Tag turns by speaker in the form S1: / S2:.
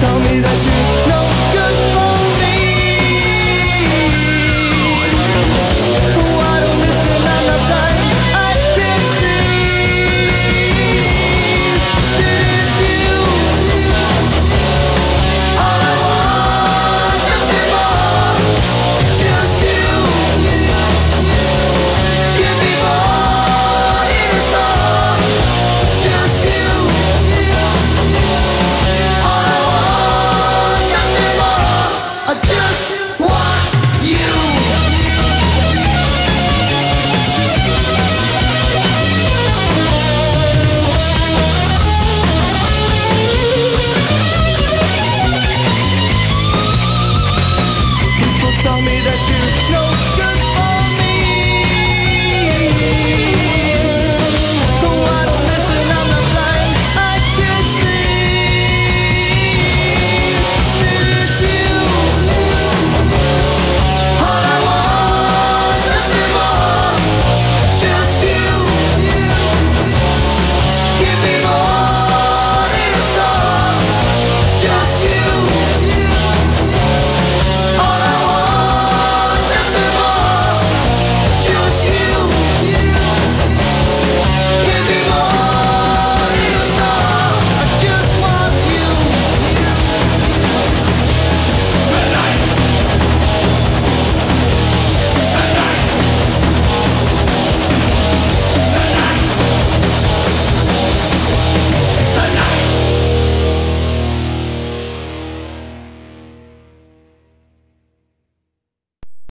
S1: Tell me that you